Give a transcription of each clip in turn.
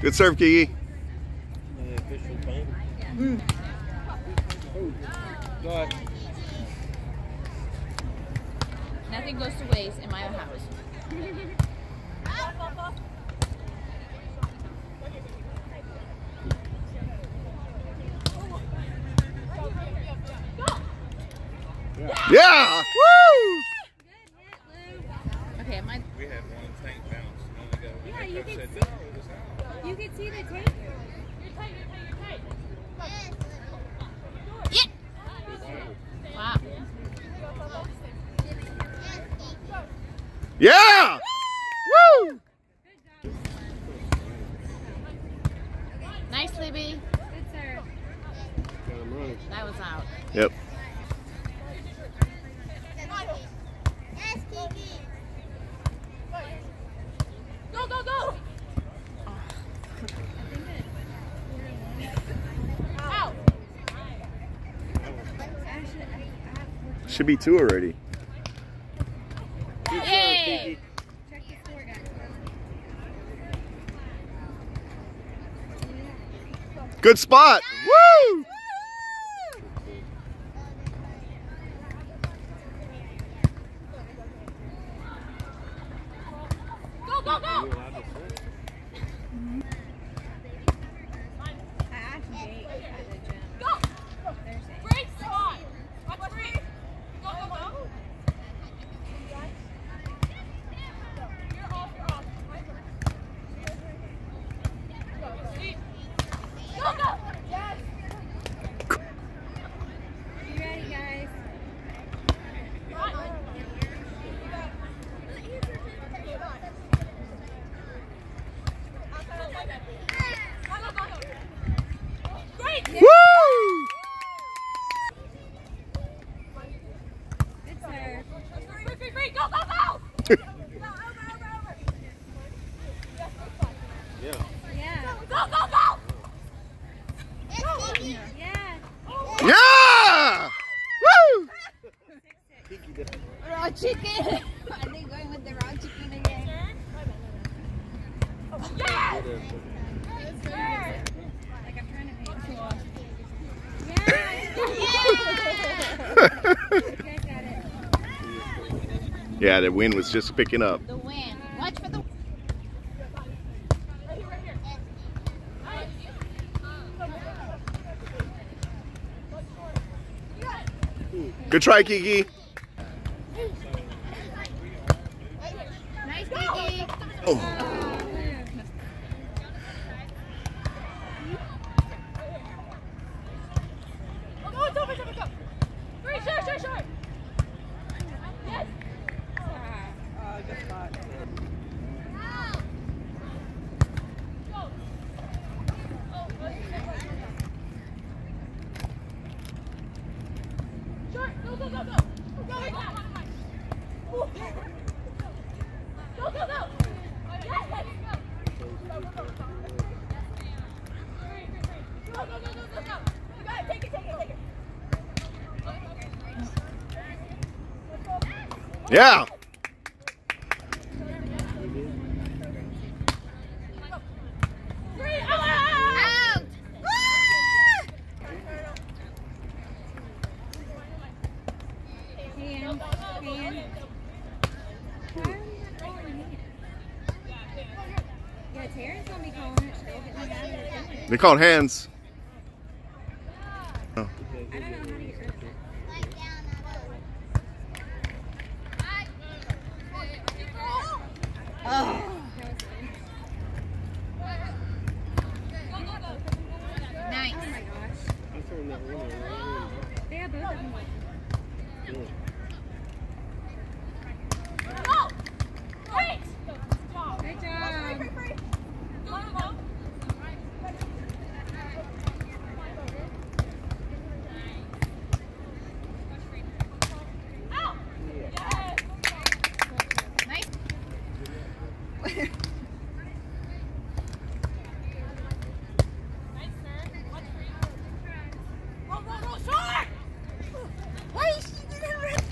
Good serve, Kiki. Nothing goes to waste in my own house. Yeah! Woo! Okay, my We had one tank bounce. and only got- Yeah, you can said, see- "No, it was out." You can see the tape. wow. Yeah! Woo! Nice, Libby. Good serve. That was out. Yep. Go, go, go! Out. Should be two already. Yay! Good spot. Woo! Go, go, go! I asked Jake at the gym. Go! Thursday. Great spot! Watch free! Go, go, go! You're off, you're off. Go, go! Yes! You ready, guys? Great! Woo! Good serve. Free, free, free! Go, go, go! Yeah. Go, go, go! Yeah. Yeah! Woo! Raw chicken. Are they going with the raw chicken again? Yes! Like I'm trying to paint cool. Yeah. You guys got it. yeah, the wind was just picking up. The wind. Watch for the Good try, Kiki. Nice, Kiki! Oh. Oh, go, it's over, it's over, go! Free, sure, sure, sure! Yes! Short, go, go, go, go! Go, go, go! Go, go, go! Yes! Go, go, go, go! Go, go, go, go, go, go! You got it, take it, take it, take it! Yeah. Free, out! Hand. Hand. Why are you not calling hand? Yeah, Taryn's gonna be calling it. She'll get me out of the thing. They called hands. I don't know how to get rid of it. Oh. Nice. Oh my gosh. They have both of them. Go! Great! Good job. Go, go, go! Out! Yes! Nice. Nice serve. Watch free. Roll, roll, roll, short! Why is she doing it?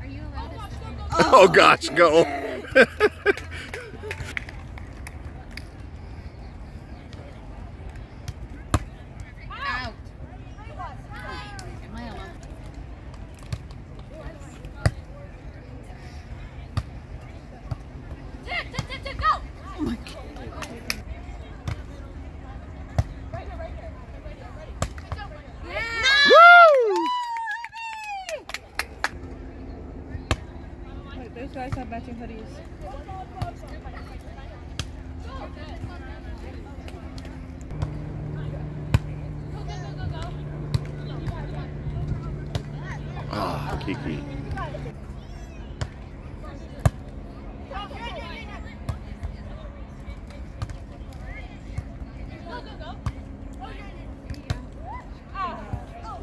Are you allowed to Oh gosh, go. Those guys have matching hoodies. Ah, Kiki.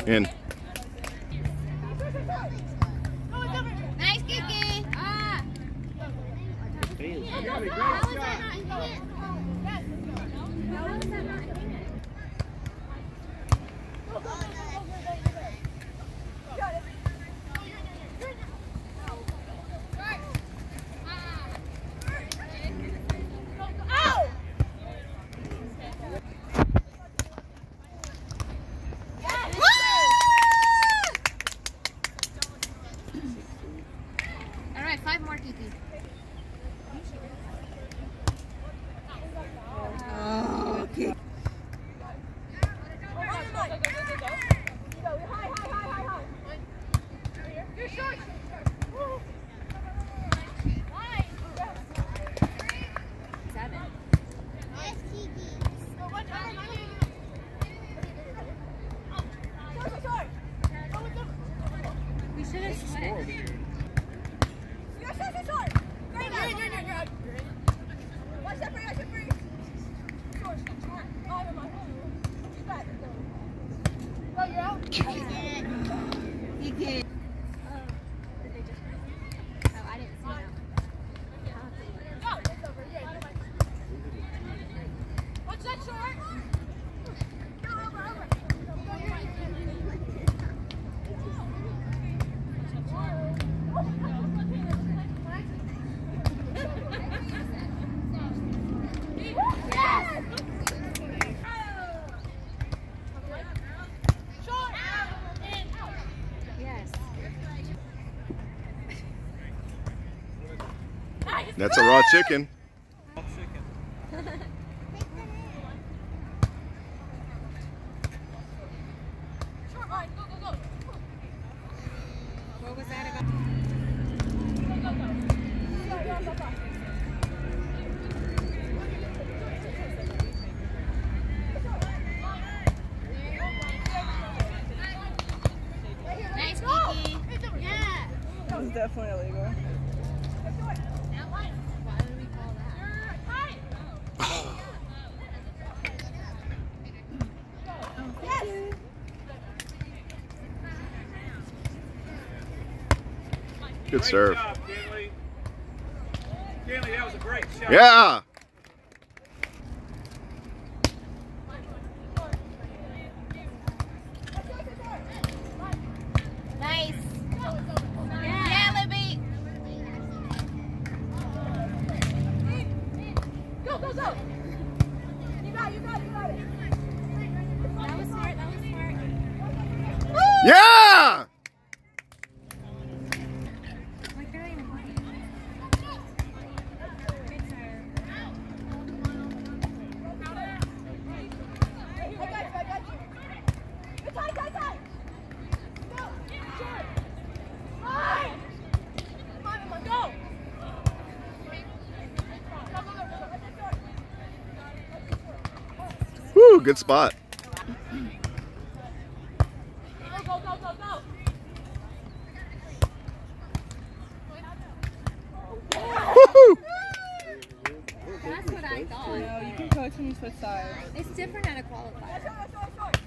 In. Nice Kiki. Ah. How is that not in hit? How is that not in hit? All right, five more Kiki. Seven. We should have switched. Oh, I didn't see that. What's that short? Yes. That's a raw chicken. What was that about? Nice, Kiki. Yeah. This is definitely illegal. Why would we call that? Good Great serve. job, Kinley. Kinley, that was a great shot. Yeah. Nice. Yeah, Libby. Go, go, go! You got it, you got it, you got it! That was smart. That was smart. Yeah. Like they're not even playing. Good serve. I got you, I got you! It's high, high, high! Go! Short! High! Come on, come on, go! Go, go, go, go, go, that's short. Woo, good spot. Go, go, go, go, go! Woohoo. That's what I thought. No, you can coach when you switch sides. It's different at a qualifier.